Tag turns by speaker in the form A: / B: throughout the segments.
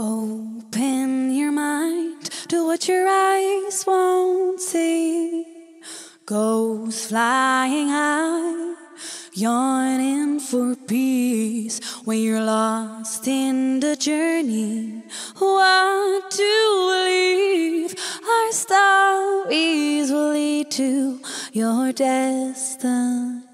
A: Open your mind to what your eyes won't see. Goes flying high, yawning for peace. When you're lost in the journey, what to believe? Our stories will lead to your destiny.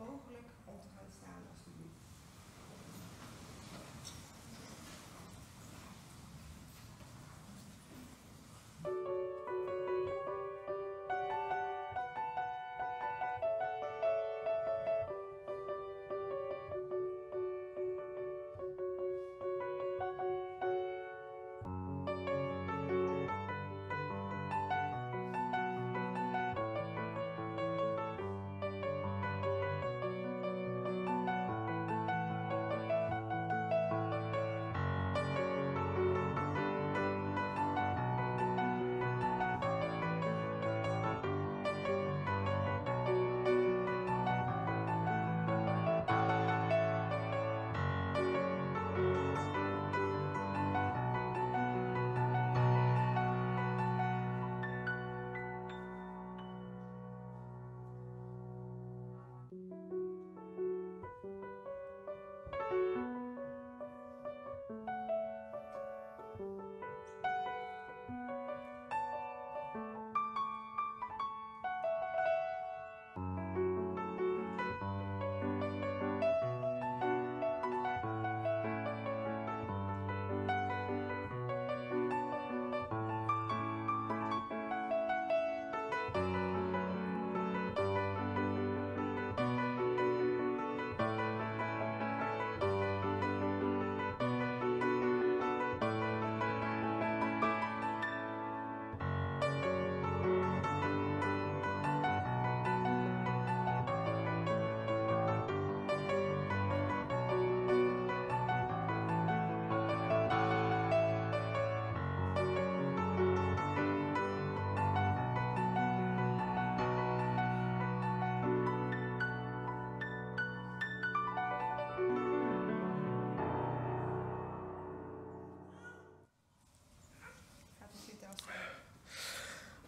B: mojo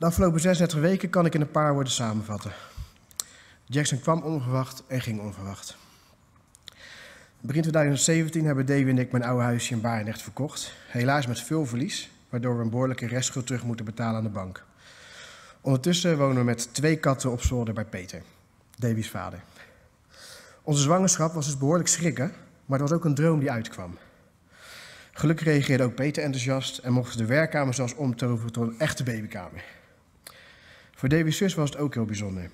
B: De afgelopen 36 weken kan ik in een paar woorden samenvatten. Jackson kwam onverwacht en ging onverwacht. Begin 2017 hebben Davy en ik mijn oude huisje in Barendrecht verkocht. Helaas met veel verlies, waardoor we een behoorlijke restschuld terug moeten betalen aan de bank. Ondertussen wonen we met twee katten op zolder bij Peter, Davy's vader. Onze zwangerschap was dus behoorlijk schrikken, maar het was ook een droom die uitkwam. Gelukkig reageerde ook Peter enthousiast en mochten de werkkamer zelfs omtoveren tot een echte babykamer. Voor Davy's zus was het ook heel bijzonder.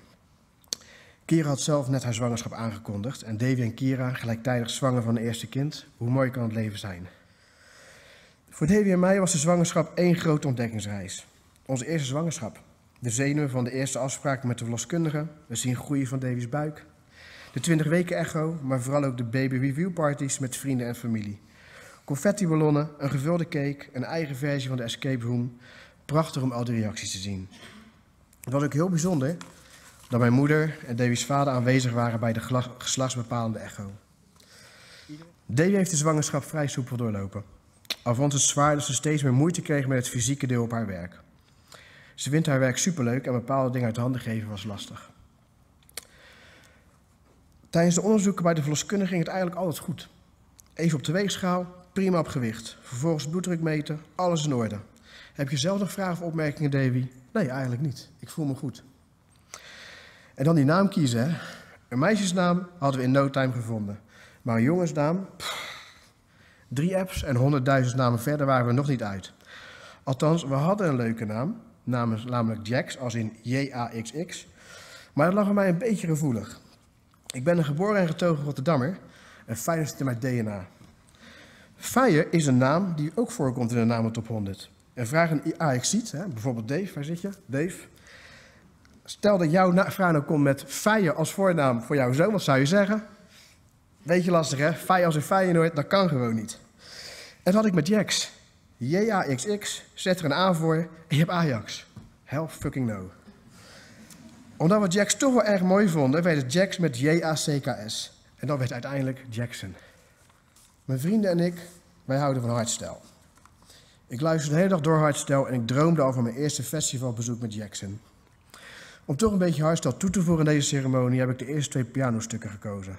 B: Kira had zelf net haar zwangerschap aangekondigd en Davy en Kira gelijktijdig zwanger van een eerste kind. Hoe mooi kan het leven zijn? Voor Davy en mij was de zwangerschap één grote ontdekkingsreis. Onze eerste zwangerschap. De zenuwen van de eerste afspraak met de verloskundige, we zien groeien van Davy's buik. De 20 weken echo, maar vooral ook de baby review parties met vrienden en familie. Confetti-ballonnen, een gevulde cake, een eigen versie van de escape room. Prachtig om al die reacties te zien. Het was ook heel bijzonder dat mijn moeder en Davy's vader aanwezig waren bij de geslachtsbepalende echo. Davy heeft de zwangerschap vrij soepel doorlopen. Al vond het zwaar dat ze steeds meer moeite kreeg met het fysieke deel op haar werk. Ze vindt haar werk superleuk en bepaalde dingen uit handen geven was lastig. Tijdens de onderzoeken bij de verloskundige ging het eigenlijk altijd goed. Even op de weegschaal, prima op gewicht. Vervolgens bloeddruk meten, alles in orde. Heb je zelf nog vragen of opmerkingen, Davy? Nee, eigenlijk niet. Ik voel me goed. En dan die naam kiezen. Een meisjesnaam hadden we in no time gevonden. Maar een jongensnaam, drie apps en honderdduizend namen verder waren we nog niet uit. Althans, we hadden een leuke naam, namelijk Jax, als in J-A-X-X. Maar dat lag bij mij een beetje gevoelig. Ik ben een geboren en getogen Rotterdammer en fijn zit in mijn DNA. Fire is een naam die ook voorkomt in de namen top 100. En vraag een AX-ziet, bijvoorbeeld Dave, waar zit je? Dave. Stel dat jouw vrouw nou komt met Fire als voornaam voor jouw zoon, wat zou je zeggen? Beetje lastig hè, Fire als een Feyenoord, dat kan gewoon niet. En dat had ik met Jax. J-A-X-X, zet er een A voor en je hebt Ajax. Hell fucking no. Omdat we Jax toch wel erg mooi vonden, werd het Jax met J-A-C-K-S. En dat werd uiteindelijk Jackson. Mijn vrienden en ik, wij houden van hardstyle. Ik luisterde de hele dag door hardstyle en ik droomde van mijn eerste festivalbezoek met Jackson. Om toch een beetje hardstyle toe te voegen in deze ceremonie heb ik de eerste twee pianostukken gekozen.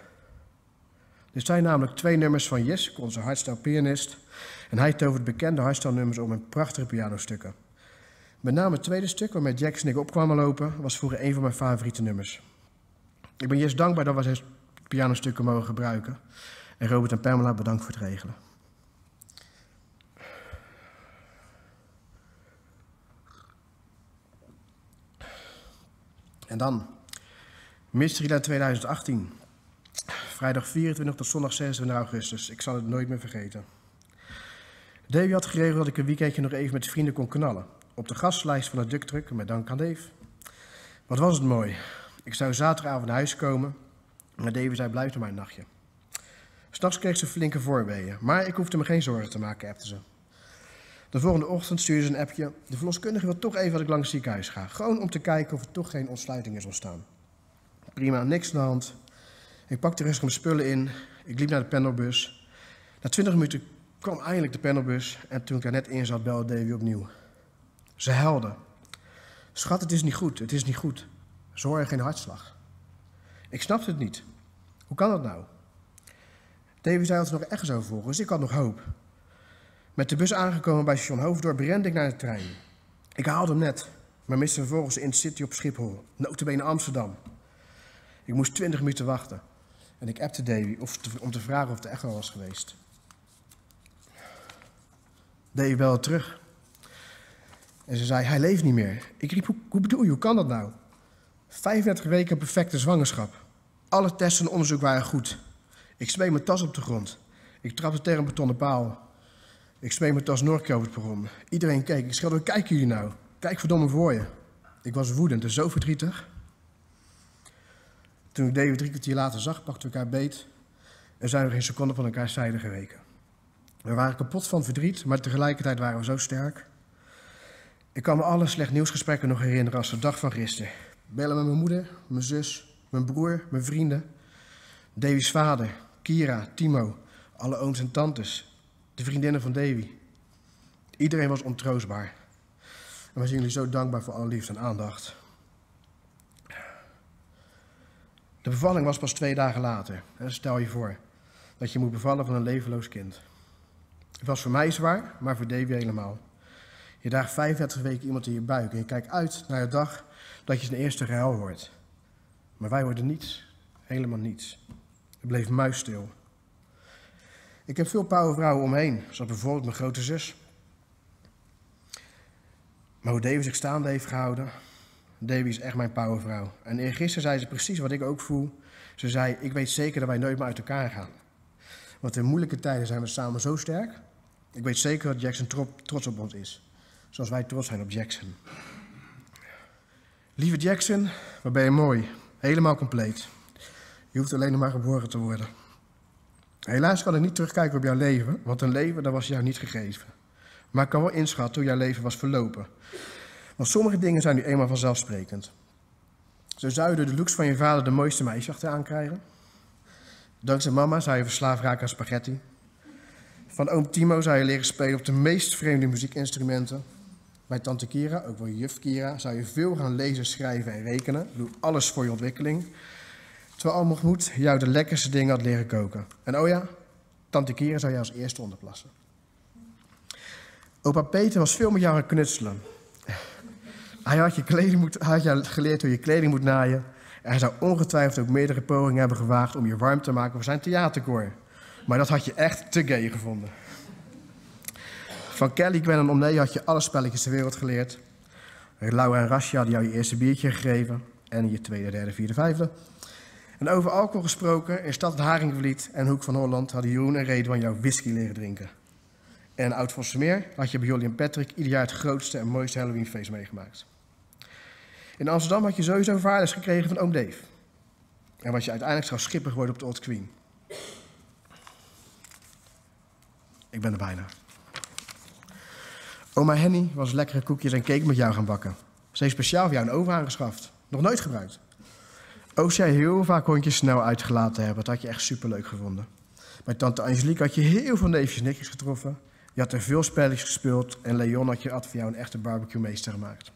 B: Dit zijn namelijk twee nummers van Jess, onze hardstyle pianist. En hij tovert bekende hardstyle nummers om in prachtige pianostukken. Met name het tweede stuk waarmee Jackson en ik opkwamen lopen was vroeger een van mijn favoriete nummers. Ik ben Jess dankbaar dat we zijn pianostukken mogen gebruiken. En Robert en Pamela, bedankt voor het regelen. En dan, Mysteryland 2018. Vrijdag 24 tot zondag 26 augustus. Ik zal het nooit meer vergeten. Davy had geregeld dat ik een weekendje nog even met vrienden kon knallen. Op de gastlijst van het Duktruck, met dank aan Dave. Wat was het mooi. Ik zou zaterdagavond naar huis komen. Maar Davy zei, blijf er maar een nachtje. S'nachts kreeg ze flinke voorweeën, maar ik hoefde me geen zorgen te maken, appte ze. De volgende ochtend stuurde ze een appje. De verloskundige wil toch even dat ik langs het ziekenhuis ga. Gewoon om te kijken of er toch geen ontsluiting is ontstaan. Prima, niks aan de hand. Ik pakte rustig mijn spullen in. Ik liep naar de pendelbus. Na twintig minuten kwam eindelijk de pendelbus. En toen ik er net in zat, belde Davy opnieuw. Ze huilde. Schat, het is niet goed, het is niet goed. Ze horen geen hartslag. Ik snapte het niet. Hoe kan dat nou? Davy zei ze nog echt zou volgen, dus ik had nog hoop. Met de bus aangekomen bij station Hoofddorp rende ik naar de trein. Ik haalde hem net, maar miste vervolgens in City op Schiphol, notabene Amsterdam. Ik moest 20 minuten wachten. En ik appte Davy of om te vragen of de echo was geweest. Davy belde terug. En ze zei, hij leeft niet meer. Ik riep, hoe, bedoel je, hoe kan dat nou? 35 weken perfecte zwangerschap. Alle testen en onderzoek waren goed. Ik smeet mijn tas op de grond. Ik trapte tegen een betonnen paal. Ik smeet mijn tas Norke over het perron. Iedereen keek. Ik schelde, kijken jullie nou? Kijk verdomme voor je. Ik was woedend en zo verdrietig. Toen ik David drie kwartier later zag, pakten we elkaar beet en zijn we geen seconde van elkaar zijde geweken. We waren kapot van verdriet, maar tegelijkertijd waren we zo sterk. Ik kan me alle slecht nieuwsgesprekken nog herinneren als de dag van gisteren. Bellen met mijn moeder, mijn zus, mijn broer, mijn vrienden. Davy's vader, Kira, Timo, alle ooms en tantes, de vriendinnen van Davy. Iedereen was ontroostbaar. En we zijn jullie zo dankbaar voor alle liefde en aandacht. De bevalling was pas twee dagen later. En stel je voor dat je moet bevallen van een levenloos kind. Het was voor mij zwaar, maar voor Davy helemaal. Je draagt 35 weken iemand in je buik en je kijkt uit naar de dag dat je zijn eerste gehuil hoort. Maar wij hoorden niets, helemaal niets. Het bleef muisstil. Ik heb veel powervrouwen omheen, zoals bijvoorbeeld mijn grote zus. Maar hoe Davy zich staande heeft gehouden, Davy is echt mijn powervrouw. En eergisteren zei ze precies wat ik ook voel. Ze zei, ik weet zeker dat wij nooit meer uit elkaar gaan. Want in moeilijke tijden zijn we samen zo sterk. Ik weet zeker dat Jackson trots op ons is. Zoals wij trots zijn op Jackson. Lieve Jackson, wat ben je mooi. Helemaal compleet. Je hoeft alleen nog maar geboren te worden. Helaas kan ik niet terugkijken op jouw leven, want een leven dat was jou niet gegeven. Maar ik kan wel inschatten hoe jouw leven was verlopen. Want sommige dingen zijn nu eenmaal vanzelfsprekend. Zo zou je door de looks van je vader de mooiste meisje achteraan krijgen. Dankzij mama zou je verslaafd raken aan spaghetti. Van oom Timo zou je leren spelen op de meest vreemde muziekinstrumenten. Bij tante Kira, ook wel juf Kira, zou je veel gaan lezen, schrijven en rekenen. Doe alles voor je ontwikkeling. Terwijl allemaal goed jou de lekkerste dingen had leren koken. En oh ja, tante Kira zou je als eerste onderplassen. Opa Peter was veel met jou aan knutselen. Hij had, je kleding moet, had je geleerd hoe je kleding moet naaien. En hij zou ongetwijfeld ook meerdere pogingen hebben gewaagd om je warm te maken voor zijn theaterkoor. Maar dat had je echt te gay gevonden. Van Kelly, Gwen en Omnee had je alle spelletjes ter wereld geleerd. Laura en Rasje hadden jou je eerste biertje gegeven. En je tweede, derde, vierde, vijfde. En over alcohol gesproken, in Stad Haringvliet en Hoek van Holland hadden Jeroen en Redwan jouw whisky leren drinken. En in Oud-Vossemeer had je bij Jolly en Patrick ieder jaar het grootste en mooiste Halloweenfeest meegemaakt. In Amsterdam had je sowieso vaarders gekregen van oom Dave. En was je uiteindelijk zou schipper geworden op de Old Queen. Ik ben er bijna. Oma Henny was lekkere koekjes en cake met jou gaan bakken. Ze heeft speciaal voor jou een oven aangeschaft. Nog nooit gebruikt. Ook jij heel vaak hondjes snel uitgelaten hebben. Dat had je echt superleuk gevonden. Bij tante Angelique had je heel veel neefjes nichtjes getroffen. Je had er veel spelletjes gespeeld. En Leon had je had voor jou een echte barbecue meester gemaakt.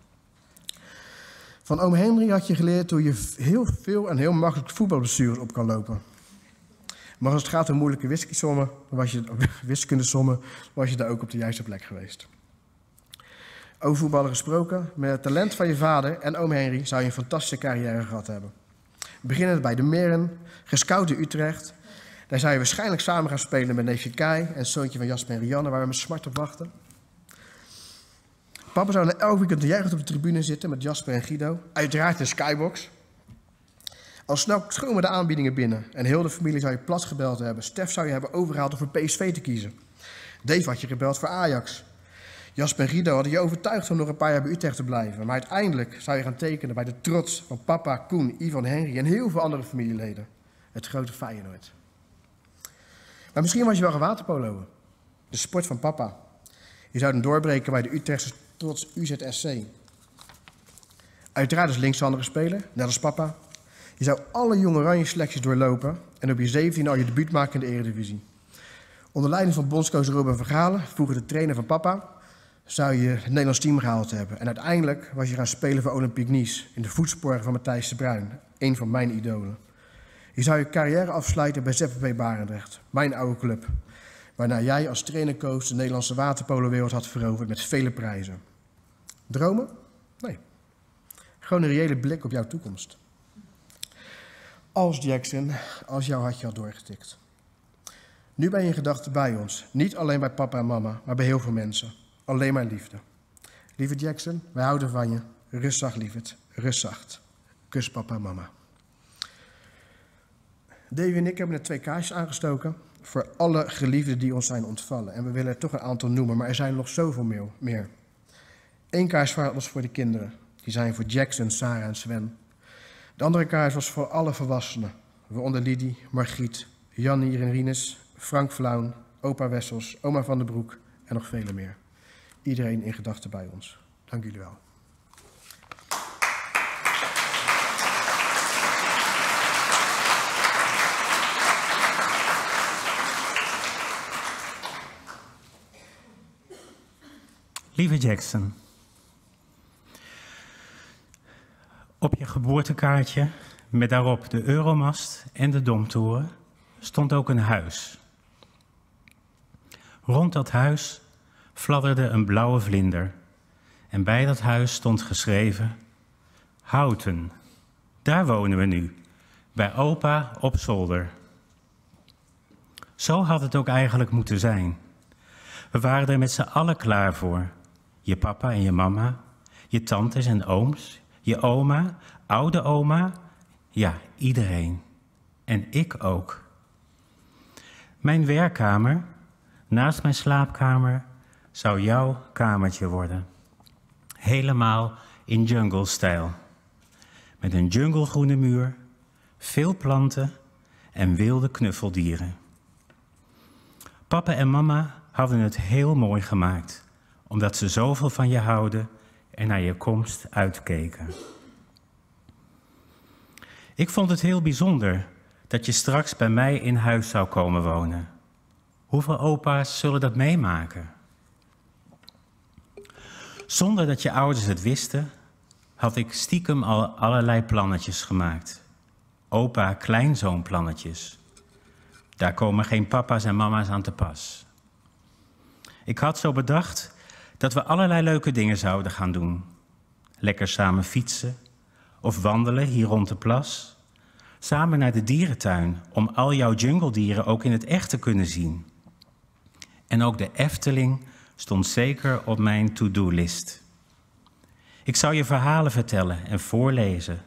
B: Van oom Henry had je geleerd hoe je heel veel en heel makkelijk voetbalbestuurders op kan lopen. Maar als het gaat om moeilijke wiskesommen, was je, was je daar ook op de juiste plek geweest. Over voetballen gesproken, met het talent van je vader en oom Henry zou je een fantastische carrière gehad hebben. Beginnend bij de Meren, gescout in Utrecht. Daar zou je waarschijnlijk samen gaan spelen met neefje Kai en zoontje van Jasper en Rianne, waar we met smart op wachten. Papa zou elk weekend de jeugd op de tribune zitten met Jasper en Guido. Uiteraard in Skybox. Al snel schomen de aanbiedingen binnen en heel de familie zou je plat gebeld hebben. Stef zou je hebben overgehaald om voor PSV te kiezen. Dave had je gebeld voor Ajax. Jasper Guido hadden je overtuigd om nog een paar jaar bij Utrecht te blijven. Maar uiteindelijk zou je gaan tekenen bij de trots van papa, Koen, Ivan, Henry en heel veel andere familieleden. Het grote Feyenoord. Maar misschien was je wel gaan waterpoloen. De sport van papa. Je zou dan doorbreken bij de Utrechtse trots UZSC. Uiteraard is linkshandige speler, net als papa. Je zou alle jonge oranje selecties doorlopen en op je 17 al je debuut maken in de Eredivisie. Onder leiding van bondscoach Robin Vergalen, vroeger de trainer van papa, zou je het Nederlands team gehaald hebben. En uiteindelijk was je gaan spelen voor Olympique Nice in de voetsporen van Matthijs de Bruin, een van mijn idolen. Je zou je carrière afsluiten bij ZVP Barendrecht, mijn oude club. Waarna jij als trainercoach de Nederlandse waterpolenwereld had veroverd met vele prijzen. Dromen? Nee. Gewoon een reële blik op jouw toekomst. Als Jackson, als jou had je al doorgetikt. Nu ben je in gedachten bij ons. Niet alleen bij papa en mama, maar bij heel veel mensen. Alleen maar liefde. Lieve Jackson, wij houden van je. Rustzacht, lieverd. Rustzacht. Kus papa en mama. Davy en ik hebben net twee kaarsjes aangestoken voor alle geliefden die ons zijn ontvallen. En we willen er toch een aantal noemen, maar er zijn nog zoveel meer. Eén kaars was voor de kinderen. Die zijn voor Jackson, Sarah en Sven. De andere kaars was voor alle volwassenen. Waaronder Lidie, Margriet, Jannie Renrines, Frank Vlaun, opa Wessels, oma Van den Broek en nog vele meer. Iedereen in gedachten bij ons. Dank jullie wel.
C: Lieve Jackson, geboortekaartje met daarop de Euromast en de Domtoren stond ook een huis. Rond dat huis fladderde een blauwe vlinder en bij dat huis stond geschreven: Houten, daar wonen we nu, bij opa op zolder. Zo had het ook eigenlijk moeten zijn. We waren er met z'n allen klaar voor. Je papa en je mama, je tantes en ooms, je oma, oude oma, ja, iedereen. En ik ook. Mijn werkkamer, naast mijn slaapkamer, zou jouw kamertje worden. Helemaal in jungle-stijl. Met een junglegroene muur, veel planten en wilde knuffeldieren. Papa en mama hadden het heel mooi gemaakt, omdat ze zoveel van je houden en naar je komst uitkeken. Ik vond het heel bijzonder dat je straks bij mij in huis zou komen wonen. Hoeveel opa's zullen dat meemaken? Zonder dat je ouders het wisten, had ik stiekem al allerlei plannetjes gemaakt. Opa-kleinzoonplannetjes. Daar komen geen papa's en mama's aan te pas. Ik had zo bedacht dat we allerlei leuke dingen zouden gaan doen. Lekker samen fietsen of wandelen hier rond de plas. Samen naar de dierentuin om al jouw jungledieren ook in het echt te kunnen zien. En ook de Efteling stond zeker op mijn to-do-list. Ik zou je verhalen vertellen en voorlezen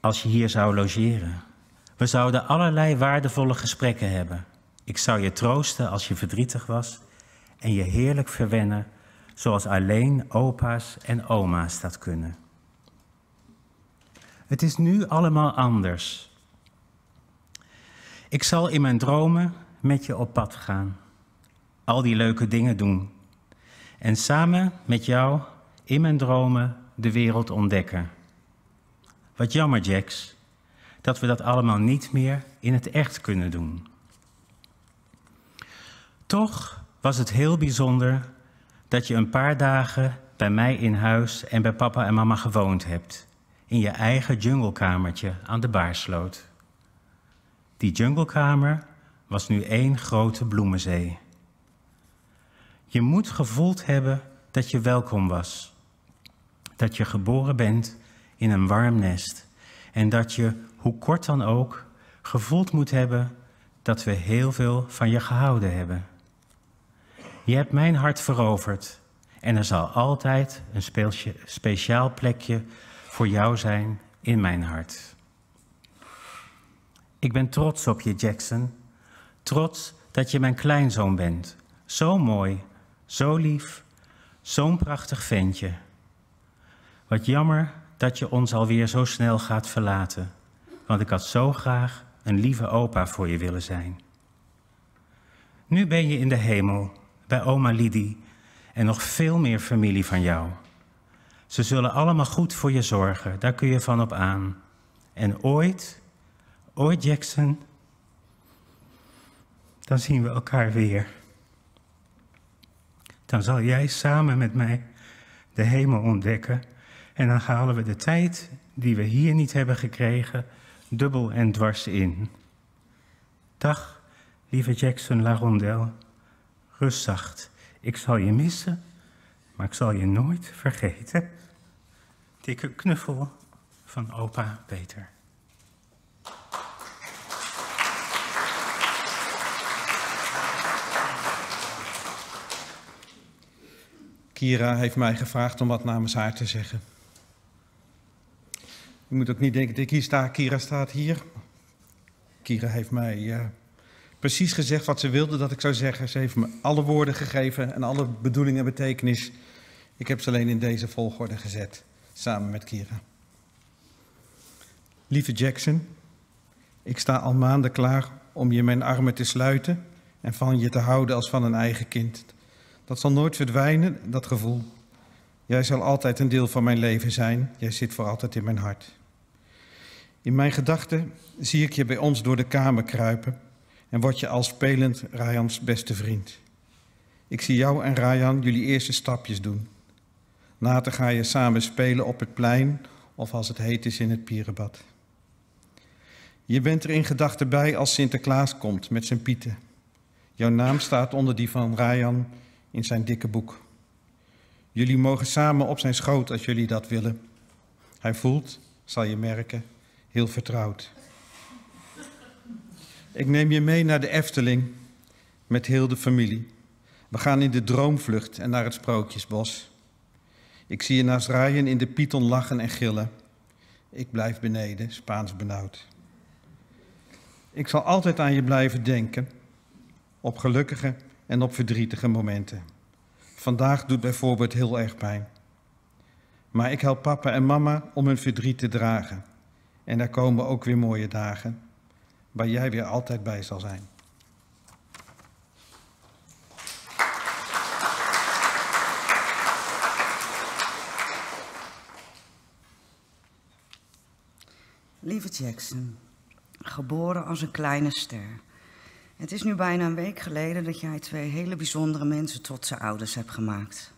C: als je hier zou logeren. We zouden allerlei waardevolle gesprekken hebben. Ik zou je troosten als je verdrietig was en je heerlijk verwennen, zoals alleen opa's en oma's dat kunnen. Het is nu allemaal anders. Ik zal in mijn dromen met je op pad gaan, al die leuke dingen doen en samen met jou in mijn dromen de wereld ontdekken. Wat jammer, Jax, dat we dat allemaal niet meer in het echt kunnen doen. Toch was het heel bijzonder dat je een paar dagen bij mij in huis en bij papa en mama gewoond hebt. In je eigen junglekamertje aan de Baarsloot. Die junglekamer was nu één grote bloemenzee. Je moet gevoeld hebben dat je welkom was. Dat je geboren bent in een warm nest. En dat je, hoe kort dan ook, gevoeld moet hebben dat we heel veel van je gehouden hebben. Je hebt mijn hart veroverd en er zal altijd een speciaal plekje voor jou zijn in mijn hart. Ik ben trots op je, Jackson. Trots dat je mijn kleinzoon bent. Zo mooi, zo lief, zo'n prachtig ventje. Wat jammer dat je ons alweer zo snel gaat verlaten, want ik had zo graag een lieve opa voor je willen zijn. Nu ben je in de hemel bij oma Lidie en nog veel meer familie van jou. Ze zullen allemaal goed voor je zorgen, daar kun je van op aan. En ooit, ooit Jackson, dan zien we elkaar weer. Dan zal jij samen met mij de hemel ontdekken en dan halen we de tijd die we hier niet hebben gekregen dubbel en dwars in. Dag, lieve Jackson La Rondelle. Rust zacht. Ik zal je missen, maar ik zal je nooit vergeten. Dikke knuffel van opa Peter.
D: Kira heeft mij gevraagd om wat namens haar te zeggen. Je moet ook niet denken dat ik hier sta, Kira staat hier. Kira heeft mij uh, precies gezegd wat ze wilde dat ik zou zeggen. Ze heeft me alle woorden gegeven en alle bedoelingen en betekenis. Ik heb ze alleen in deze volgorde gezet, samen met Kira. Lieve Jackson, ik sta al maanden klaar om je mijn armen te sluiten en van je te houden als van een eigen kind. Dat zal nooit verdwijnen, dat gevoel. Jij zal altijd een deel van mijn leven zijn. Jij zit voor altijd in mijn hart. In mijn gedachten zie ik je bij ons door de kamer kruipen en word je al spelend Rayans beste vriend. Ik zie jou en Rayan jullie eerste stapjes doen. Later ga je samen spelen op het plein of als het heet is in het pierenbad. Je bent er in gedachten bij als Sinterklaas komt met zijn pieten. Jouw naam staat onder die van Rayan in zijn dikke boek. Jullie mogen samen op zijn schoot als jullie dat willen. Hij voelt, zal je merken, heel vertrouwd. Ik neem je mee naar de Efteling met heel de familie. We gaan in de droomvlucht en naar het Sprookjesbos. Ik zie je naast Ryan in de Python lachen en gillen. Ik blijf beneden, Spaans benauwd. Ik zal altijd aan je blijven denken, op gelukkige en op verdrietige momenten. Vandaag doet bijvoorbeeld heel erg pijn. Maar ik help papa en mama om hun verdriet te dragen. En er komen ook weer mooie dagen, waar jij weer altijd bij zal zijn.
E: Lieve Jackson, geboren als een kleine ster. Het is nu bijna een week geleden dat jij twee hele bijzondere mensen tot zijn ouders hebt gemaakt.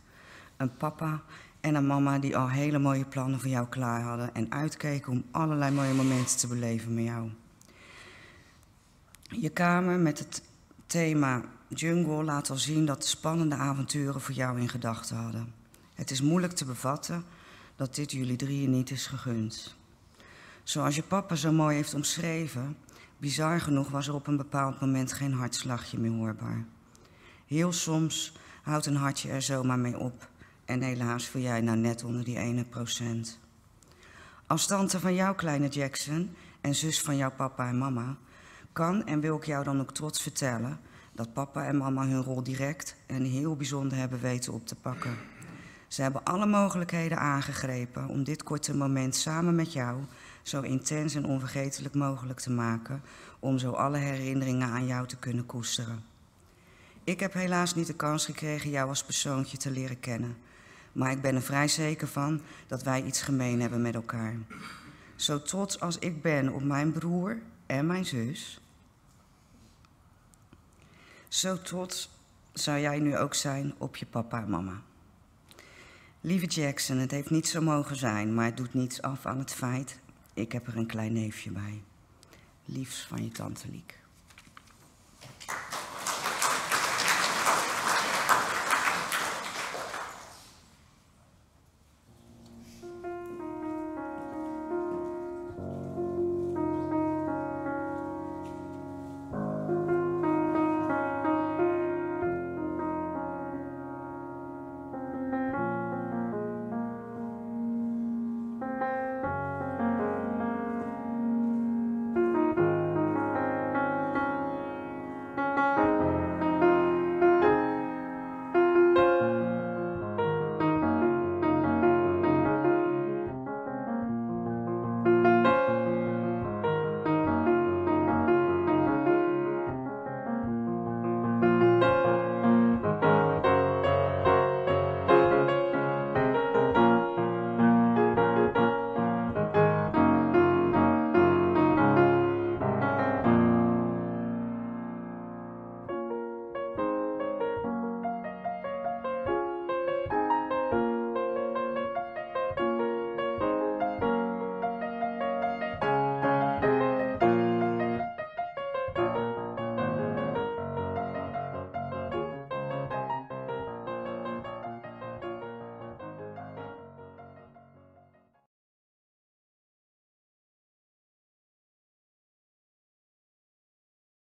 E: Een papa en een mama die al hele mooie plannen voor jou klaar hadden en uitkeken om allerlei mooie momenten te beleven met jou. Je kamer met het thema Jungle laat al zien dat de spannende avonturen voor jou in gedachten hadden. Het is moeilijk te bevatten dat dit jullie drieën niet is gegund. Zoals je papa zo mooi heeft omschreven, bizar genoeg was er op een bepaald moment geen hartslagje meer hoorbaar. Heel soms houdt een hartje er zomaar mee op. En helaas viel jij nou net onder die ene procent. Als tante van jouw kleine Jackson en zus van jouw papa en mama, kan en wil ik jou dan ook trots vertellen dat papa en mama hun rol direct en heel bijzonder hebben weten op te pakken. Ze hebben alle mogelijkheden aangegrepen om dit korte moment samen met jou zo intens en onvergetelijk mogelijk te maken, om zo alle herinneringen aan jou te kunnen koesteren. Ik heb helaas niet de kans gekregen jou als persoontje te leren kennen, maar ik ben er vrij zeker van dat wij iets gemeen hebben met elkaar. Zo trots als ik ben op mijn broer en mijn zus, zo trots zou jij nu ook zijn op je papa en mama. Lieve Jackson, het heeft niet zo mogen zijn, maar het doet niets af aan het feit ik heb er een klein neefje bij. Liefs van je tante Liek.